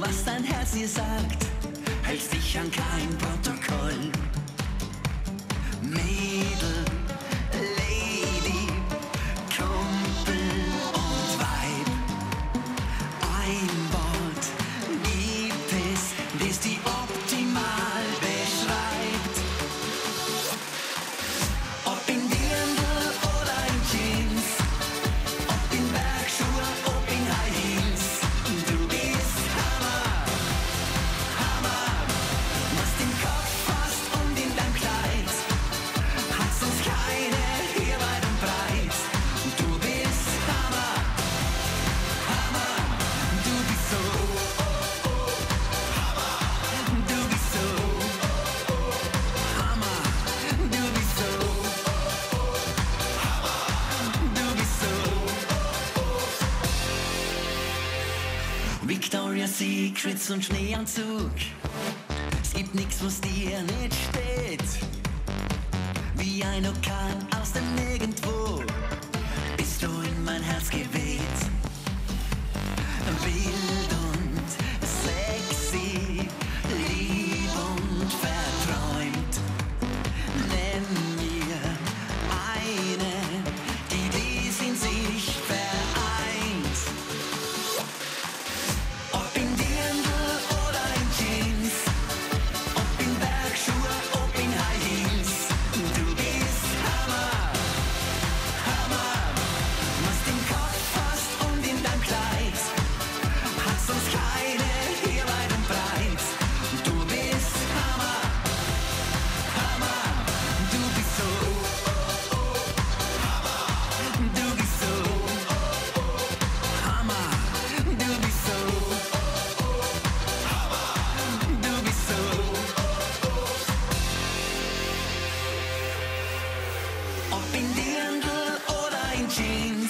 was dein Herz dir sagt, hältst dich an kein Protokoll. Victoria's Secrets und Schneeanzug. Es gibt nichts, was dir nicht steht. Wie ein Orkan aus dem Nirgendwo bist du in mein Herz geweht. 冰滴 under all the engine